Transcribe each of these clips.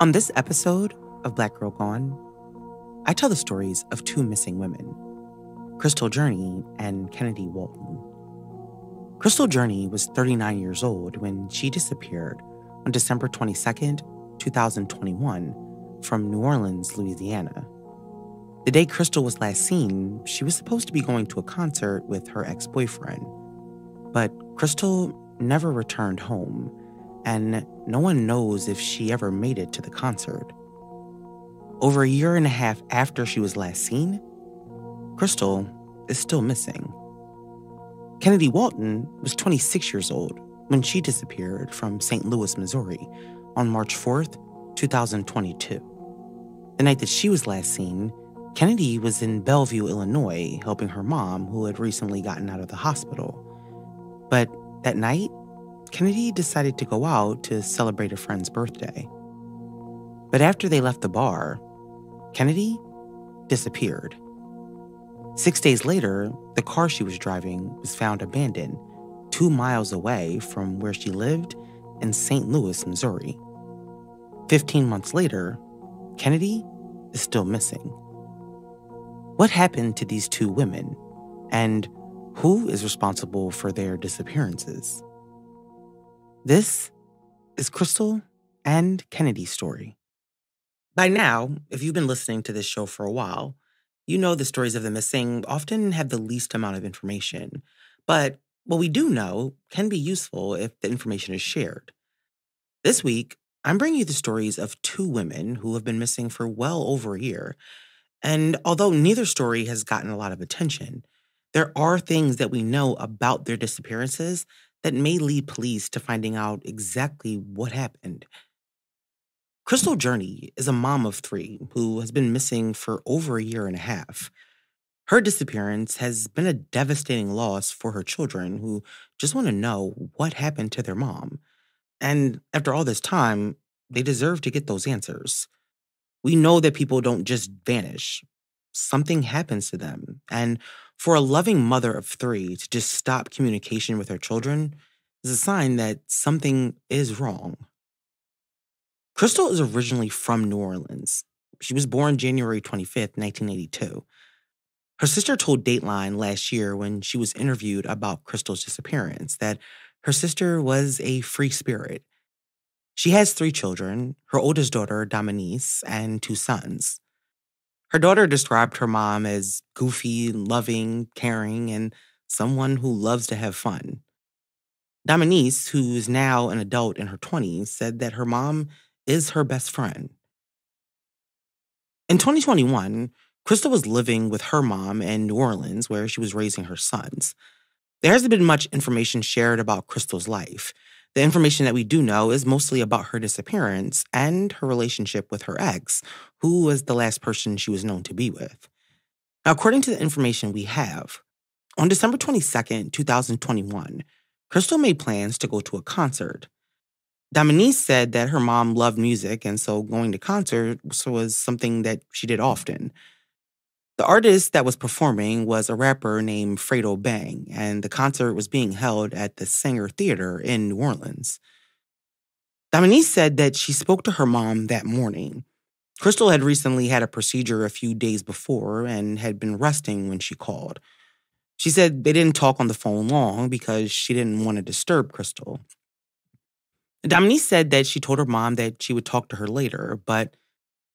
On this episode of Black Girl Gone, I tell the stories of two missing women, Krystle Journee and Kennedy Walton. Krystle Journee was 39 years old when she disappeared on December 22, 2021, from New Orleans, Louisiana. The day Krystle was last seen, she was supposed to be going to a concert with her ex boyfriend. But Krystle never returned home, and no one knows if she ever made it to the concert. Over a year and a half after she was last seen, Krystle is still missing. Kennedy Walton was 26 years old when she disappeared from St. Louis, Missouri on March 4th, 2022. The night that she was last seen, Kennedy was in Belleville, Illinois, helping her mom, who had recently gotten out of the hospital. But that night, Kennedy decided to go out to celebrate a friend's birthday. But after they left the bar, Kennedy disappeared. Six days later, the car she was driving was found abandoned two miles away from where she lived in St. Louis, Missouri. Fifteen months later, Kennedy is still missing. What happened to these two women, and who is responsible for their disappearances? This is Krystle and Kennedy's story. By now, if you've been listening to this show for a while, you know the stories of the missing often have the least amount of information. But what we do know can be useful if the information is shared. This week, I'm bringing you the stories of two women who have been missing for well over a year. And although neither story has gotten a lot of attention, there are things that we know about their disappearances that may lead police to finding out exactly what happened. Krystle Journee is a mom of three who has been missing for over a year and a half. Her disappearance has been a devastating loss for her children who just want to know what happened to their mom. And after all this time, they deserve to get those answers. We know that people don't just vanish, something happens to them. And for a loving mother of three to just stop communication with her children is a sign that something is wrong. Krystle is originally from New Orleans. She was born January 25th, 1982. Her sister told Dateline last year when she was interviewed about Krystle's disappearance that her sister was a free spirit. She has three children her oldest daughter, Dominice, and two sons. Her daughter described her mom as goofy, loving, caring, and someone who loves to have fun. Dominice, who is now an adult in her 20s, said that her mom is her best friend. In 2021, Krystle was living with her mom in New Orleans, where she was raising her sons. There hasn't been much information shared about Krystle's life, the information that we do know is mostly about her disappearance and her relationship with her ex, who was the last person she was known to be with. Now, according to the information we have, on December 22nd, 2021, Krystle made plans to go to a concert. Dominique said that her mom loved music, and so going to concerts was something that she did often. The artist that was performing was a rapper named Fredo Bang, and the concert was being held at the Saenger Theater in New Orleans. Dominique said that she spoke to her mom that morning. Krystle had recently had a procedure a few days before and had been resting when she called. She said they didn't talk on the phone long because she didn't want to disturb Krystle. Dominique said that she told her mom that she would talk to her later, but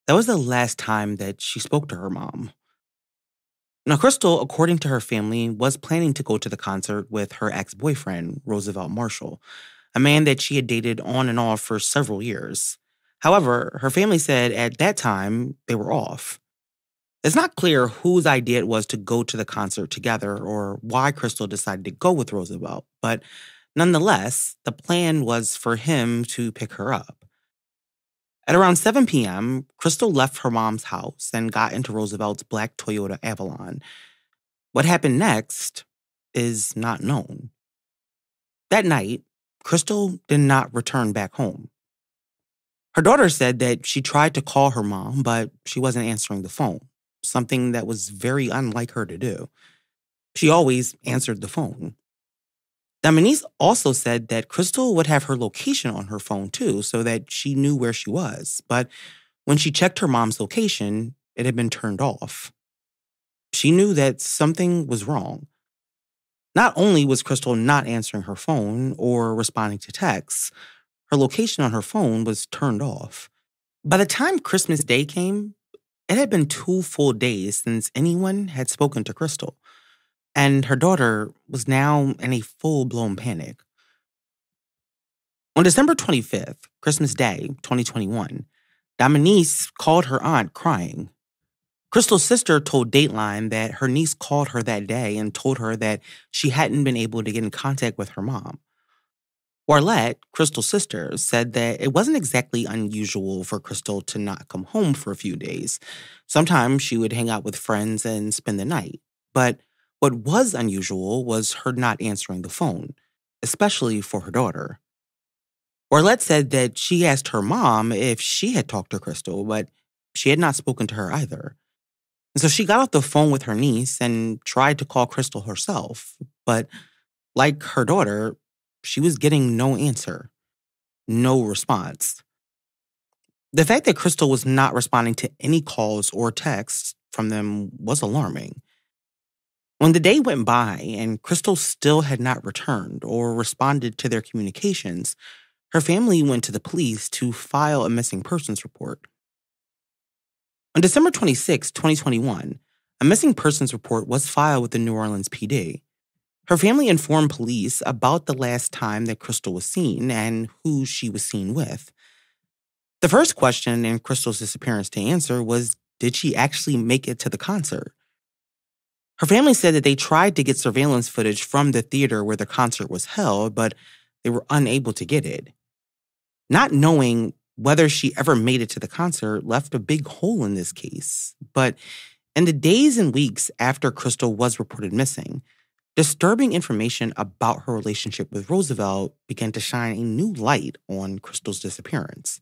that was the last time that she spoke to her mom. Now, Krystle, according to her family, was planning to go to the concert with her ex boyfriend, Roosevelt Marshall, a man that she had dated on and off for several years. However, her family said at that time they were off. It's not clear whose idea it was to go to the concert together or why Krystle decided to go with Roosevelt, but nonetheless, the plan was for him to pick her up. At around 7 p.m., Krystle left her mom's house and got into Roosevelt's black Toyota Avalon. What happened next is not known. That night, Krystle did not return back home. Her daughter said that she tried to call her mom, but she wasn't answering the phone, something that was very unlike her to do. She always answered the phone. Dominique also said that Krystle would have her location on her phone too, so that she knew where she was. But when she checked her mom's location, it had been turned off. She knew that something was wrong. Not only was Krystle not answering her phone or responding to texts, her location on her phone was turned off. By the time Christmas Day came, it had been two full days since anyone had spoken to Krystle and her daughter was now in a full blown panic. On December 25th, Christmas Day, 2021, Dominique called her aunt crying. Krystle's sister told Dateline that her niece called her that day and told her that she hadn't been able to get in contact with her mom. Warlette, Krystle's sister, said that it wasn't exactly unusual for Krystle to not come home for a few days. Sometimes she would hang out with friends and spend the night. But what was unusual was her not answering the phone, especially for her daughter. Orlette said that she asked her mom if she had talked to Krystle, but she had not spoken to her either. And so she got off the phone with her niece and tried to call Krystle herself. But like her daughter, she was getting no answer, no response. The fact that Krystle was not responding to any calls or texts from them was alarming. When the day went by and Krystle still had not returned or responded to their communications, her family went to the police to file a missing persons report. On December 26, 2021, a missing persons report was filed with the New Orleans PD. Her family informed police about the last time that Krystle was seen and who she was seen with. The first question in Krystle's disappearance to answer was Did she actually make it to the concert? Her family said that they tried to get surveillance footage from the theater where the concert was held, but they were unable to get it. Not knowing whether she ever made it to the concert left a big hole in this case. But in the days and weeks after Krystle was reported missing, disturbing information about her relationship with Roosevelt began to shine a new light on Krystle's disappearance.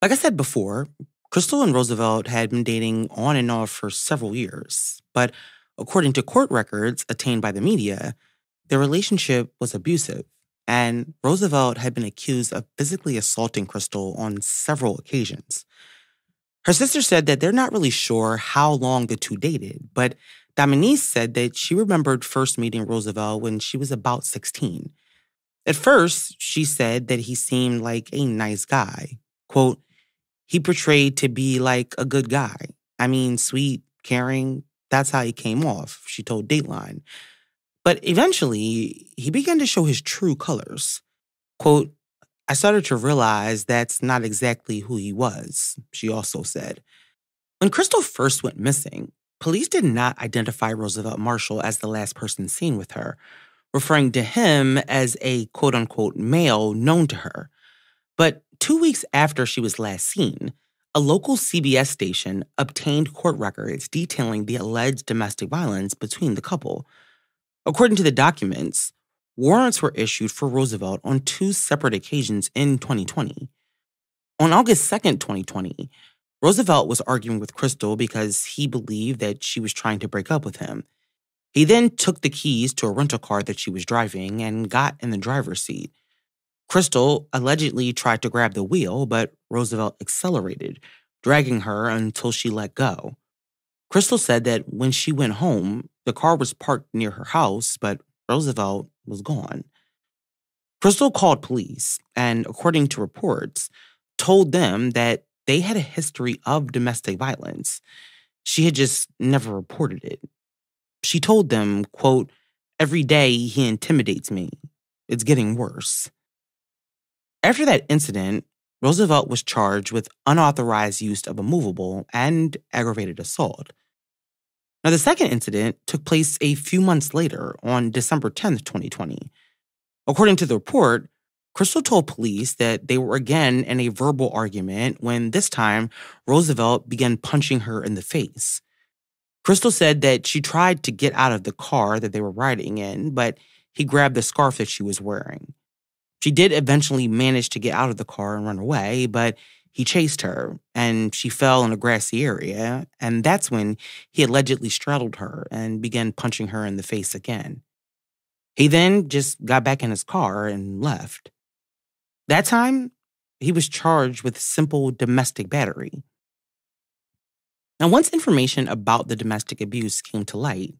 Like I said before, Krystle and Roosevelt had been dating on and off for several years, but according to court records attained by the media, their relationship was abusive, and Roosevelt had been accused of physically assaulting Krystle on several occasions. Her sister said that they're not really sure how long the two dated, but Dominique said that she remembered first meeting Roosevelt when she was about 16. At first, she said that he seemed like a nice guy. Quote, he portrayed to be like a good guy. I mean, sweet, caring. That's how he came off, she told Dateline. But eventually, he began to show his true colors. Quote, I started to realize that's not exactly who he was, she also said. When Krystle first went missing, police did not identify Roosevelt Marshall as the last person seen with her, referring to him as a quote unquote male known to her. But two weeks after she was last seen, a local CBS station obtained court records detailing the alleged domestic violence between the couple. According to the documents, warrants were issued for Roosevelt on two separate occasions in 2020. On August 2nd, 2020, Roosevelt was arguing with Krystle because he believed that she was trying to break up with him. He then took the keys to a rental car that she was driving and got in the driver's seat. Krystle allegedly tried to grab the wheel, but Roosevelt accelerated, dragging her until she let go. Krystle said that when she went home, the car was parked near her house, but Roosevelt was gone. Krystle called police and, according to reports, told them that they had a history of domestic violence. She had just never reported it. She told them, quote, every day he intimidates me. It's getting worse. After that incident, Roosevelt was charged with unauthorized use of a movable and aggravated assault. Now, the second incident took place a few months later on December 10th, 2020. According to the report, Krystle told police that they were again in a verbal argument when this time Roosevelt began punching her in the face. Krystle said that she tried to get out of the car that they were riding in, but he grabbed the scarf that she was wearing. She did eventually manage to get out of the car and run away, but he chased her and she fell in a grassy area. And that's when he allegedly straddled her and began punching her in the face again. He then just got back in his car and left. That time, he was charged with simple domestic battery. Now, once information about the domestic abuse came to light,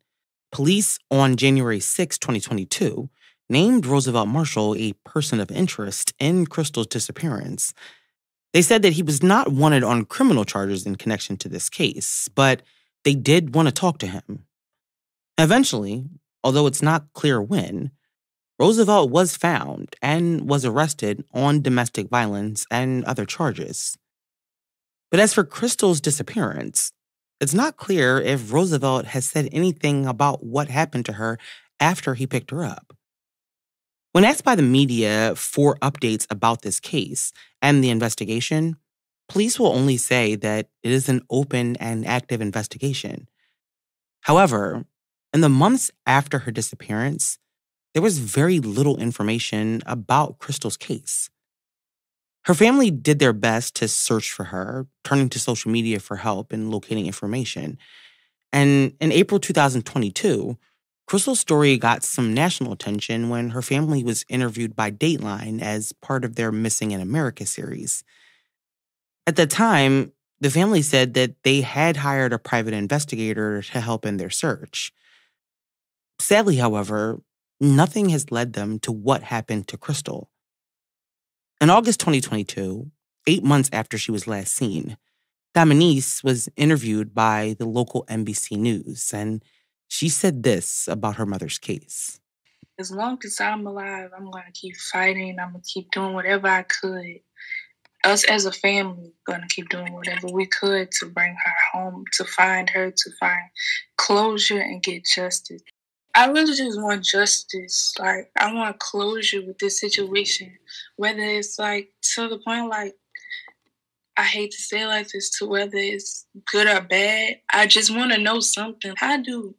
police on January 6, 2022, named Roosevelt Marshall a person of interest in Krystle's disappearance. They said that he was not wanted on criminal charges in connection to this case, but they did want to talk to him. Eventually, although it's not clear when, Roosevelt was found and was arrested on domestic violence and other charges. But as for Krystle's disappearance, it's not clear if Roosevelt has said anything about what happened to her after he picked her up. When asked by the media for updates about this case and the investigation, police will only say that it is an open and active investigation. However, in the months after her disappearance, there was very little information about Krystle's case. Her family did their best to search for her, turning to social media for help in locating information. And in April 2022, Krystle's story got some national attention when her family was interviewed by Dateline as part of their Missing in America series. At the time, the family said that they had hired a private investigator to help in their search. Sadly, however, nothing has led them to what happened to Krystle. In August 2022, eight months after she was last seen, Dominice was interviewed by the local NBC News, and she said this about her mother's case. As long as I'm alive, I'm going to keep fighting. I'm going to keep doing whatever I could. Us as a family, going to keep doing whatever we could to bring her home, to find her, to find closure and get justice. I really just want justice. Like I want closure with this situation. Whether it's like to the point like I hate to say like this to whether it's good or bad. I just want to know something. How do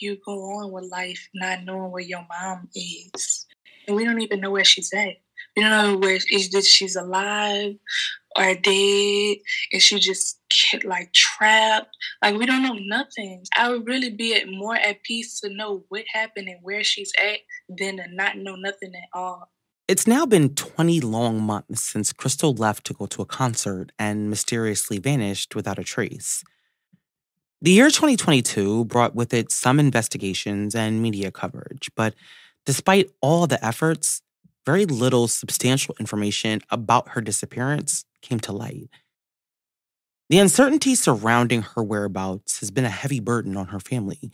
you go on with life not knowing where your mom is? And we don't even know where she's at. We don't know where is she's alive or dead. Is she just like trapped? Like we don't know nothing. I would really be at more at peace to know what happened and where she's at than to not know nothing at all. It's now been 20 long months since Krystle left to go to a concert and mysteriously vanished without a trace. The year 2022 brought with it some investigations and media coverage, but despite all the efforts, very little substantial information about her disappearance came to light. The uncertainty surrounding her whereabouts has been a heavy burden on her family,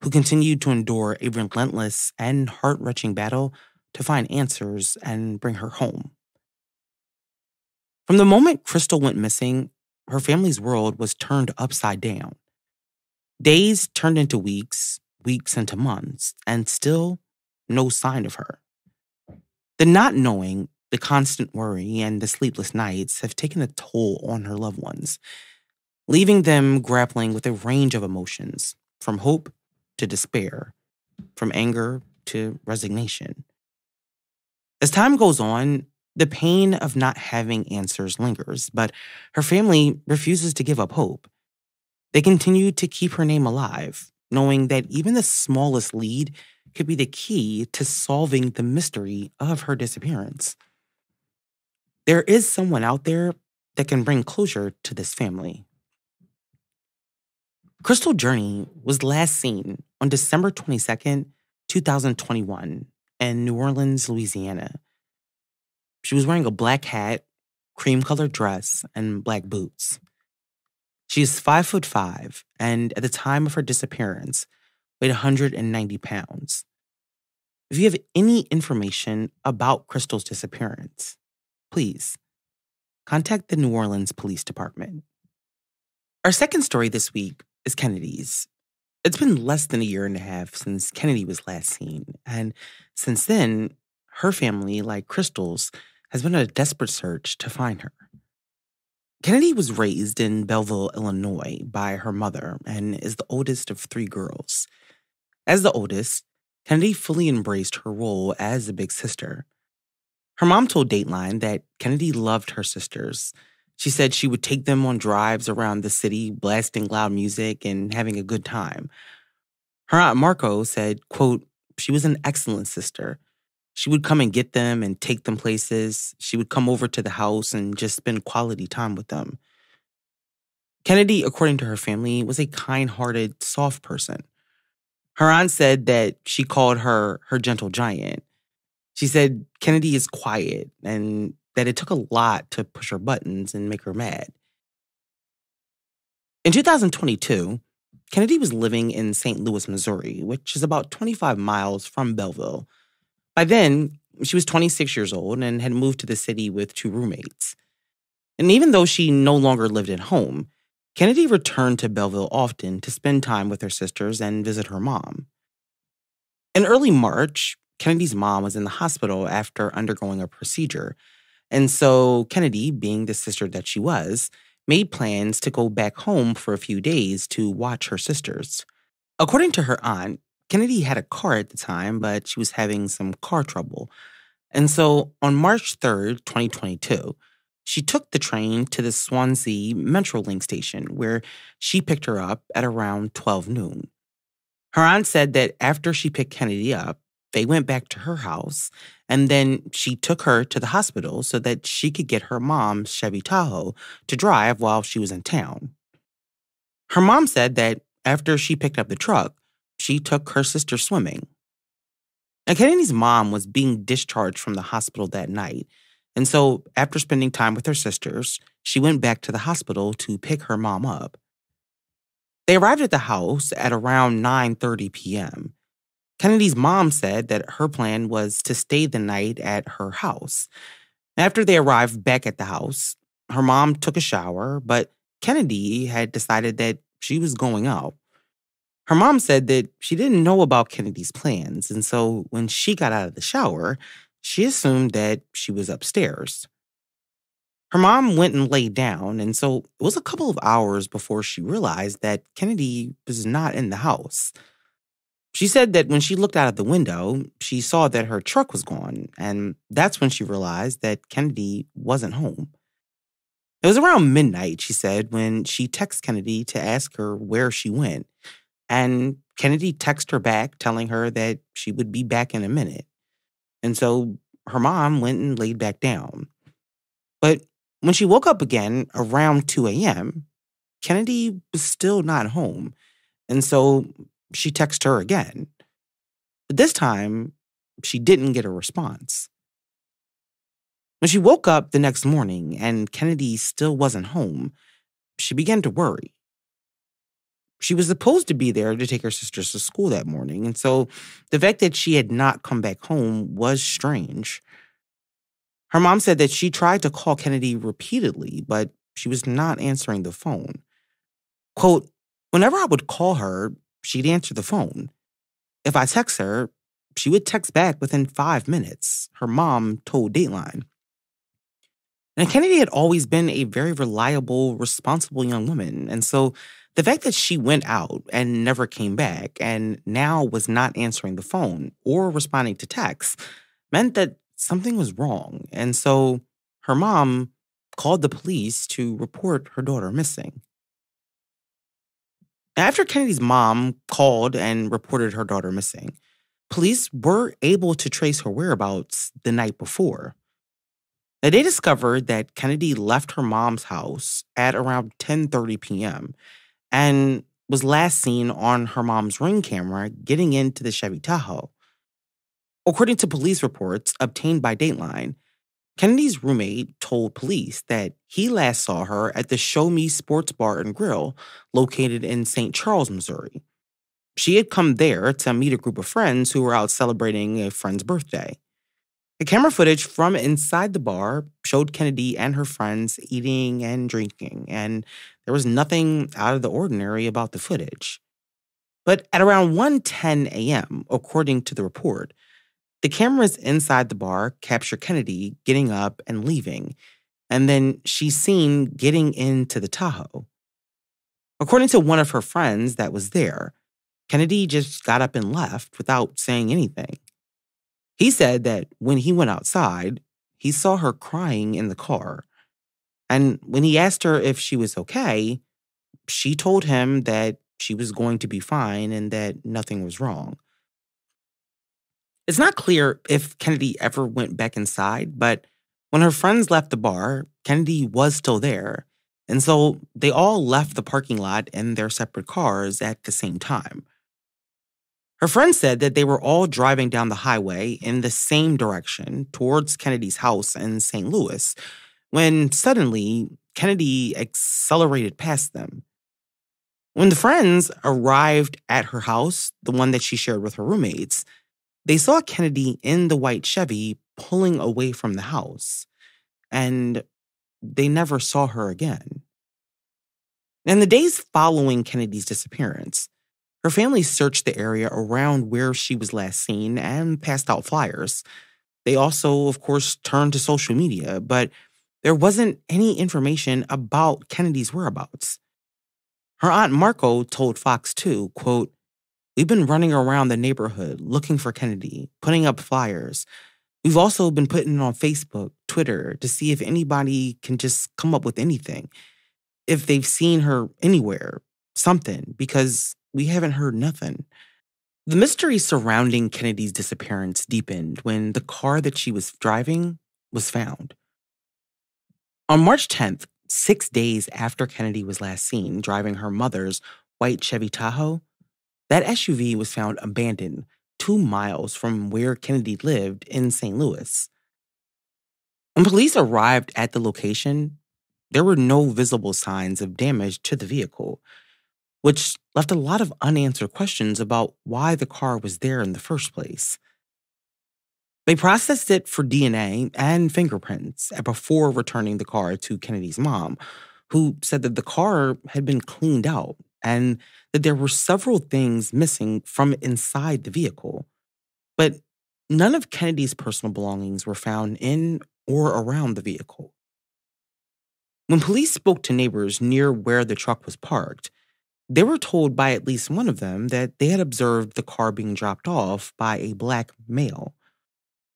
who continued to endure a relentless and heart wrenching battle to find answers and bring her home. From the moment Krystle went missing, her family's world was turned upside down. Days turned into weeks, weeks into months, and still no sign of her. The not knowing, the constant worry, and the sleepless nights have taken a toll on her loved ones, leaving them grappling with a range of emotions from hope to despair, from anger to resignation. As time goes on, the pain of not having answers lingers, but her family refuses to give up hope. They continue to keep her name alive, knowing that even the smallest lead could be the key to solving the mystery of her disappearance. There is someone out there that can bring closure to this family. Krystle Journee was last seen on December 22nd, 2021, in New Orleans, Louisiana. She was wearing a black hat, cream colored dress, and black boots. She is five foot five, and at the time of her disappearance, weighed 190 pounds. If you have any information about Krystle's disappearance, please contact the New Orleans Police Department. Our second story this week is Kennedy's. It's been less than a year and a half since Kennedy was last seen, and since then, her family, like Krystle's, has been on a desperate search to find her. Kennedy was raised in Belleville, Illinois by her mother and is the oldest of three girls. As the oldest, Kennedy fully embraced her role as a big sister. Her mom told Dateline that Kennedy loved her sisters. She said she would take them on drives around the city, blasting loud music and having a good time. Her aunt Marco said, quote, she was an excellent sister. She would come and get them and take them places. She would come over to the house and just spend quality time with them. Kennedy, according to her family, was a kind hearted, soft person. Her aunt said that she called her her gentle giant. She said Kennedy is quiet and that it took a lot to push her buttons and make her mad. In 2022, Kennedy was living in St. Louis, Missouri, which is about 25 miles from Belleville. By then, she was 26 years old and had moved to the city with two roommates. And even though she no longer lived at home, Kennedy returned to Belleville often to spend time with her sisters and visit her mom. In early March, Kennedy's mom was in the hospital after undergoing a procedure. And so Kennedy, being the sister that she was, made plans to go back home for a few days to watch her sisters. According to her aunt, Kennedy had a car at the time, but she was having some car trouble. And so on March 3rd, 2022, she took the train to the Swansea Metrolink station, where she picked her up at around 12 noon. Her aunt said that after she picked Kennedy up, they went back to her house, and then she took her to the hospital so that she could get her mom's Chevy Tahoe to drive while she was in town. Her mom said that after she picked up the truck, she took her sister swimming. Now, Kennedy's mom was being discharged from the hospital that night and so, after spending time with her sisters, she went back to the hospital to pick her mom up. They arrived at the house at around 9:30 p.m. Kennedy's mom said that her plan was to stay the night at her house. After they arrived back at the house, her mom took a shower, but Kennedy had decided that she was going out. Her mom said that she didn't know about Kennedy's plans, and so when she got out of the shower, she assumed that she was upstairs. Her mom went and laid down, and so it was a couple of hours before she realized that Kennedy was not in the house. She said that when she looked out of the window, she saw that her truck was gone, and that's when she realized that Kennedy wasn't home. It was around midnight, she said, when she texted Kennedy to ask her where she went. And Kennedy texted her back telling her that she would be back in a minute. And so her mom went and laid back down. But when she woke up again around 2 a.m., Kennedy was still not home. And so she texted her again. But this time, she didn't get a response. When she woke up the next morning and Kennedy still wasn't home, she began to worry. She was supposed to be there to take her sisters to school that morning, and so the fact that she had not come back home was strange. Her mom said that she tried to call Kennedy repeatedly, but she was not answering the phone. Quote, whenever I would call her, she'd answer the phone. If I text her, she would text back within five minutes, her mom told Dateline. Now, Kennedy had always been a very reliable, responsible young woman. And so the fact that she went out and never came back and now was not answering the phone or responding to texts meant that something was wrong. And so her mom called the police to report her daughter missing. After Kennedy's mom called and reported her daughter missing, police were able to trace her whereabouts the night before. Now, they discovered that Kennedy left her mom's house at around 10:30 p.m. and was last seen on her mom's ring camera getting into the Chevy Tahoe. According to police reports obtained by Dateline, Kennedy's roommate told police that he last saw her at the Show Me Sports Bar and Grill located in St. Charles, Missouri. She had come there to meet a group of friends who were out celebrating a friend's birthday. The camera footage from inside the bar showed Kennedy and her friends eating and drinking, and there was nothing out of the ordinary about the footage. But at around 1:10 a.m., according to the report, the cameras inside the bar capture Kennedy getting up and leaving, and then she's seen getting into the Tahoe. According to one of her friends that was there, Kennedy just got up and left without saying anything. He said that when he went outside, he saw her crying in the car. And when he asked her if she was okay, she told him that she was going to be fine and that nothing was wrong. It's not clear if Kennedy ever went back inside, but when her friends left the bar, Kennedy was still there. And so they all left the parking lot in their separate cars at the same time. Her friends said that they were all driving down the highway in the same direction towards Kennedy's house in St. Louis when suddenly Kennedy accelerated past them. When the friends arrived at her house, the one that she shared with her roommates, they saw Kennedy in the white Chevy pulling away from the house, and they never saw her again. In the days following Kennedy's disappearance, her family searched the area around where she was last seen and passed out flyers. They also, of course, turned to social media, but there wasn't any information about Kennedy's whereabouts. Her aunt Marco told Fox 2, quote, We've been running around the neighborhood looking for Kennedy, putting up flyers. We've also been putting it on Facebook, Twitter, to see if anybody can just come up with anything. If they've seen her anywhere, something, because we haven't heard nothing. The mystery surrounding Kennedy's disappearance deepened when the car that she was driving was found. On March 10th, six days after Kennedy was last seen driving her mother's white Chevy Tahoe, that SUV was found abandoned two miles from where Kennedy lived in St. Louis. When police arrived at the location, there were no visible signs of damage to the vehicle, which left a lot of unanswered questions about why the car was there in the first place. They processed it for DNA and fingerprints eh, before returning the car to Kennedy's mom, who said that the car had been cleaned out and that there were several things missing from inside the vehicle. But none of Kennedy's personal belongings were found in or around the vehicle. When police spoke to neighbors near where the truck was parked, they were told by at least one of them that they had observed the car being dropped off by a black male.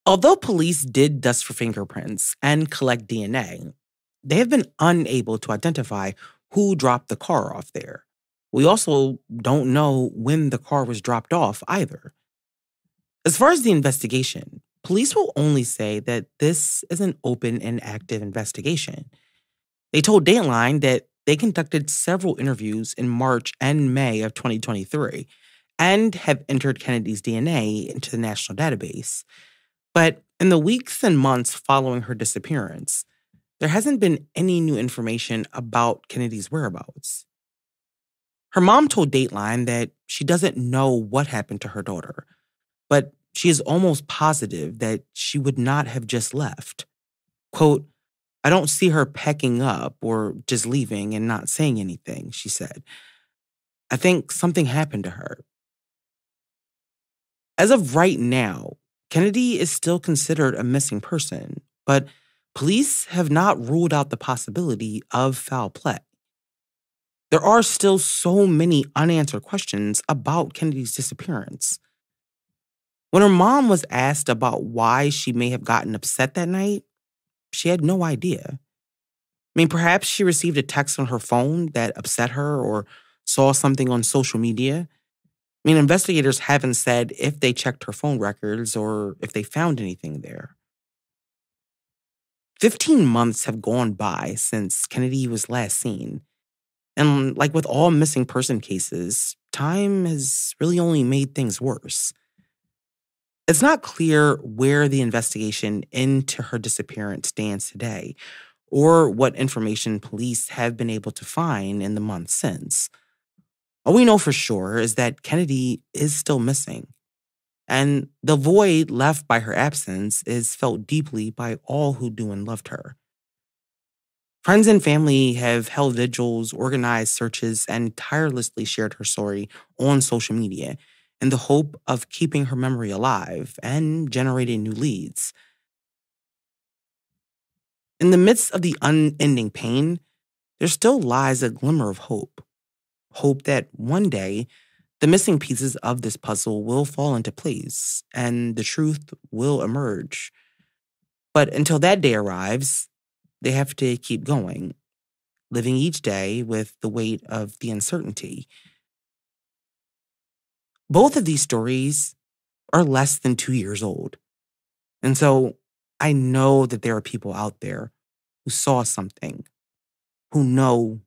Although police did dust for fingerprints and collect DNA, they have been unable to identify who dropped the car off there. We also don't know when the car was dropped off either. As far as the investigation, police will only say that this is an open and active investigation. They told Dateline that they conducted several interviews in March and May of 2023 and have entered Kennedy's DNA into the national database. But in the weeks and months following her disappearance, there hasn't been any new information about Kennedy's whereabouts. Her mom told Dateline that she doesn't know what happened to her daughter, but she is almost positive that she would not have just left. Quote, I don't see her packing up or just leaving and not saying anything, she said. I think something happened to her. As of right now, Kennedy is still considered a missing person, but police have not ruled out the possibility of foul play. There are still so many unanswered questions about Kennedy's disappearance. When her mom was asked about why she may have gotten upset that night, she had no idea. I mean, perhaps she received a text on her phone that upset her or saw something on social media. I mean, investigators haven't said if they checked her phone records or if they found anything there. 15 months have gone by since Kennedy was last seen, and like with all missing person cases, time has really only made things worse. It's not clear where the investigation into her disappearance stands today or what information police have been able to find in the months since. All we know for sure is that Kennedy is still missing, and the void left by her absence is felt deeply by all who knew and loved her. Friends and family have held vigils, organized searches, and tirelessly shared her story on social media in the hope of keeping her memory alive and generating new leads. In the midst of the unending pain, there still lies a glimmer of hope. Hope that one day the missing pieces of this puzzle will fall into place and the truth will emerge. But until that day arrives, they have to keep going, living each day with the weight of the uncertainty. Both of these stories are less than two years old. And so I know that there are people out there who saw something, who know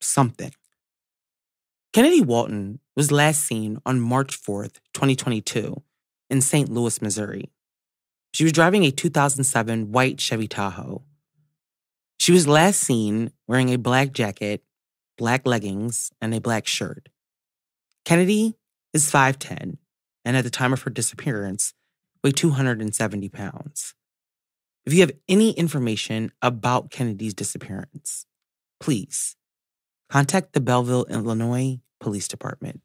something. Kennedy Walton was last seen on March 4th, 2022, in St. Louis, Missouri. She was driving a 2007 white Chevy Tahoe. She was last seen wearing a black jacket, black leggings, and a black shirt. Kennedy is 5'10 and at the time of her disappearance weighed 270 pounds. If you have any information about Kennedy's disappearance, please contact the Belleville, Illinois Police Department.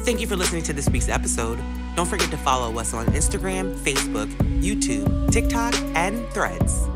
Thank you for listening to this week's episode. Don't forget to follow us on Instagram, Facebook, YouTube, TikTok, and Threads.